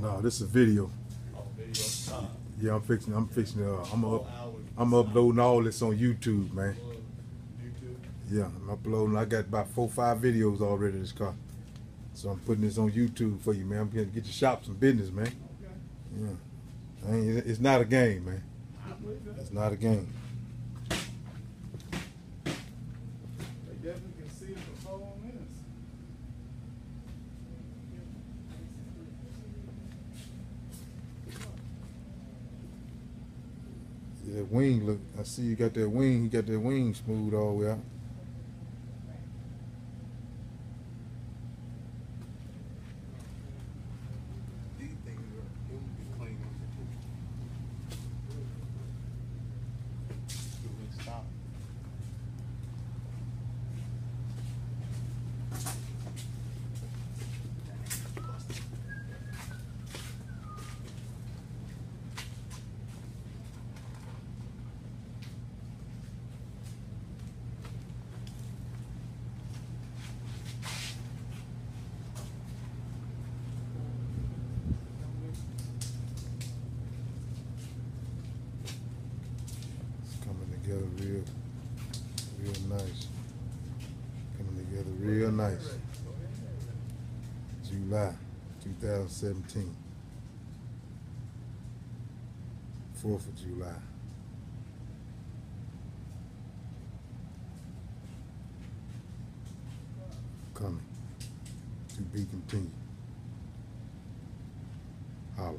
No, this is a video. Oh, video. Uh, Yeah, I'm fixing. I'm fixing. Uh, I'm up. I'm uploading all this on YouTube, man. YouTube. Yeah, I'm uploading. I got about four, five videos already. This car. So I'm putting this on YouTube for you, man. I'm gonna get you shop some business, man. Okay. Yeah. I it's not a game, man. I believe that. It's not a game. They definitely can see it before on this. Yeah, that wing look. I see you got that wing. You got that wing smooth all the way out. These things are, it would be clean on the too. It would stop. It's coming together real, real nice. Coming together real nice. July 2017. 4th of July. Coming. To be continued. Holla.